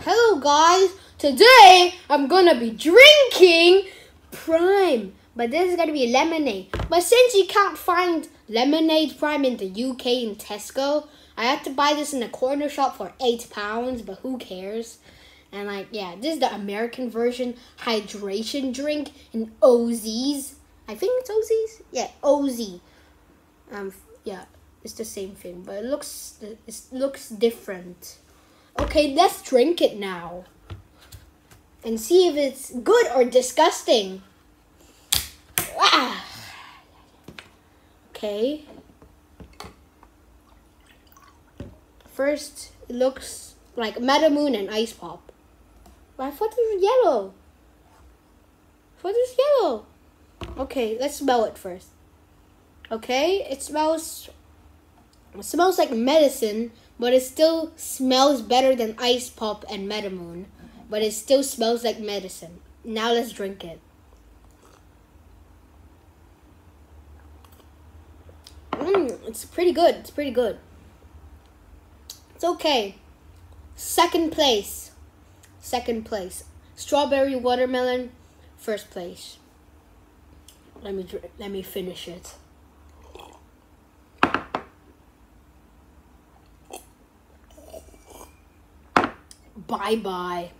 Hello guys, today I'm gonna be drinking Prime, but this is gonna be lemonade. But since you can't find lemonade Prime in the UK in Tesco, I had to buy this in a corner shop for eight pounds, but who cares? And like, yeah, this is the American version hydration drink in OZ's. I think it's OZ's. Yeah, OZ. Um, yeah, it's the same thing, but it looks it looks different. Okay, let's drink it now. And see if it's good or disgusting. Ah. Okay. First, it looks like Meta Moon and Ice Pop. But I thought it was yellow. I thought yellow. Okay, let's smell it first. Okay, it smells it smells like medicine, but it still smells better than Ice Pop and Meta Moon. But it still smells like medicine. Now let's drink it. Mmm, it's pretty good. It's pretty good. It's okay. Second place. Second place. Strawberry watermelon. First place. Let me let me finish it. Bye bye.